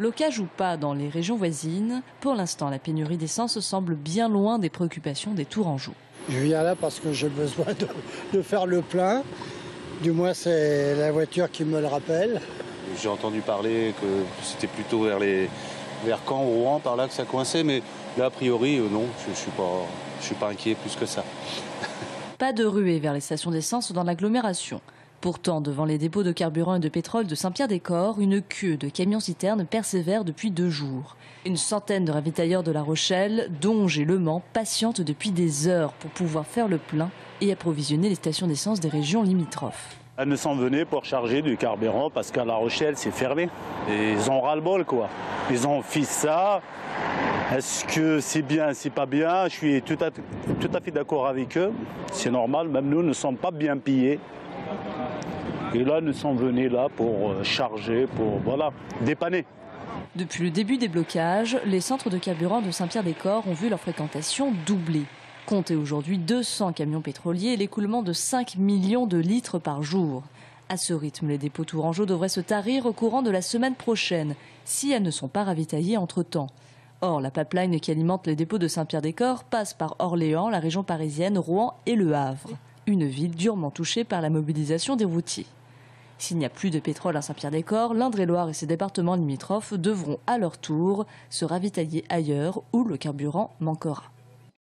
Blocage ou pas dans les régions voisines, pour l'instant la pénurie d'essence semble bien loin des préoccupations des Tourangeaux. Je viens là parce que j'ai besoin de, de, faire le plein. Du moins c'est la voiture qui me le rappelle. J'ai entendu parler que c'était plutôt vers, les, vers Caen, Rouen, par là que ça coinçait, mais là a priori non, je ne suis, pas, je suis pas inquiet plus que ça. Pas de ruée vers les stations d'essence dans l'agglomération. Pourtant, devant les dépôts de carburant et de pétrole de Saint-Pierre-des-Corps, une queue de camions-citernes persévère depuis deux jours. Une centaine de ravitailleurs de La Rochelle, Donge et Le Mans patientent depuis des heures pour pouvoir faire le plein et approvisionner les stations d'essence des régions limitrophes. Elles ne sont venues pour charger du carburant parce qu'à La Rochelle, c'est fermé. Ils ont ras-le-bol, quoi. Ils ont fait ça. Est-ce que c'est bien, c'est pas bien? Je suis tout à fait d'accord avec eux. C'est normal, même nous ne sommes pas bien pillés. Et là, nous sommes venus là pour charger, pour dépanner. Depuis le début des blocages, les centres de carburant de Saint-Pierre-des-Corps ont vu leur fréquentation doubler. Comptez aujourd'hui 200 camions pétroliers et l'écoulement de 5 millions de litres par jour. À ce rythme, les dépôts tourangeaux devraient se tarir au courant de la semaine prochaine, si elles ne sont pas ravitaillées entre-temps. Or, la pipeline qui alimente les dépôts de Saint-Pierre-des-Corps passe par Orléans, la région parisienne, Rouen et Le Havre. Une ville durement touchée par la mobilisation des routiers. S'il n'y a plus de pétrole à Saint-Pierre-des-Corps, l'Indre-et-Loire et ses départements limitrophes devront à leur tour se ravitailler ailleurs où le carburant manquera.